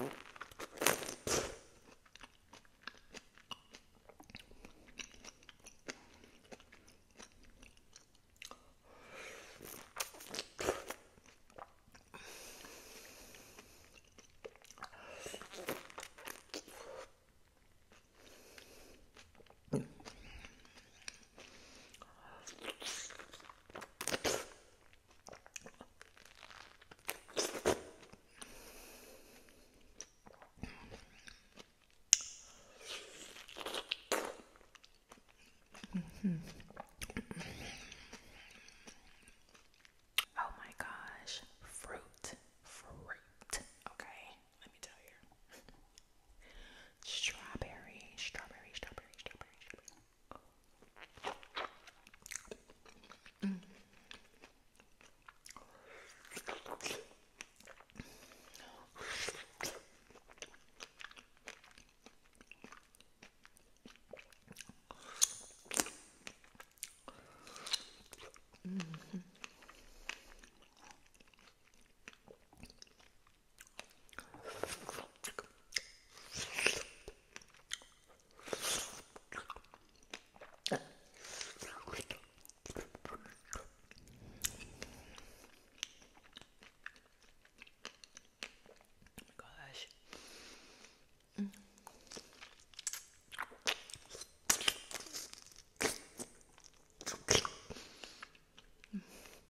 응? Hmm.